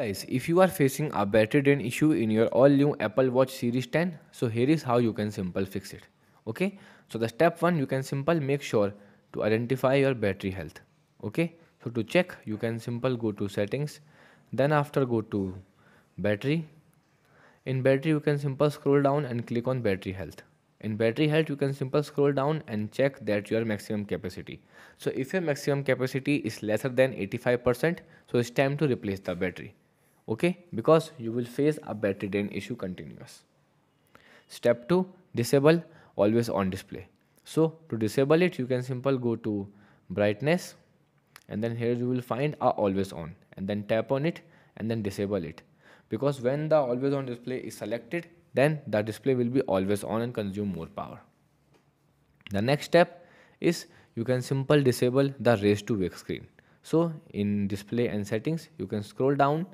Guys, if you are facing a battery drain issue in your all new Apple Watch Series 10, so here is how you can simple fix it. Okay, so the step one you can simple make sure to identify your battery health. Okay, so to check you can simple go to settings, then after go to battery. In battery you can simple scroll down and click on battery health in battery health you can simple scroll down and check that your maximum capacity so if your maximum capacity is lesser than 85% so it's time to replace the battery okay because you will face a battery drain issue continuous step 2 disable always on display so to disable it you can simple go to brightness and then here you will find a always on and then tap on it and then disable it because when the always on display is selected then the display will be always on and consume more power. The next step is you can simple disable the raise to wake screen. So in display and settings you can scroll down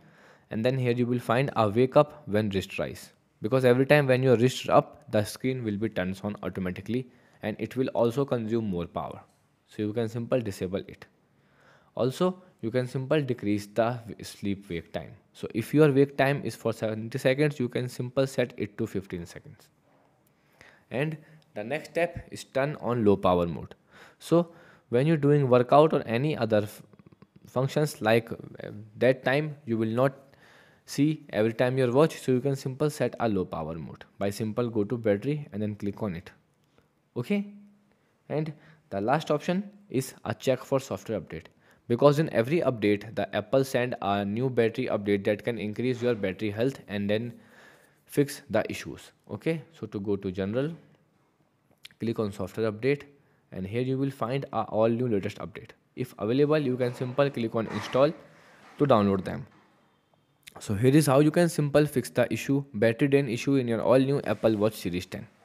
and then here you will find a wake up when wrist rise because every time when your wrist up the screen will be turns on automatically and it will also consume more power. So you can simple disable it. Also you can simple decrease the sleep wake time. So if your wake time is for 70 seconds, you can simple set it to 15 seconds. And the next step is turn on low power mode. So when you're doing workout or any other functions like uh, that time, you will not see every time your watch. So you can simple set a low power mode by simple go to battery and then click on it. Okay. And the last option is a check for software update because in every update the apple send a new battery update that can increase your battery health and then fix the issues okay so to go to general click on software update and here you will find a all new latest update if available you can simple click on install to download them so here is how you can simple fix the issue battery drain issue in your all new apple watch series 10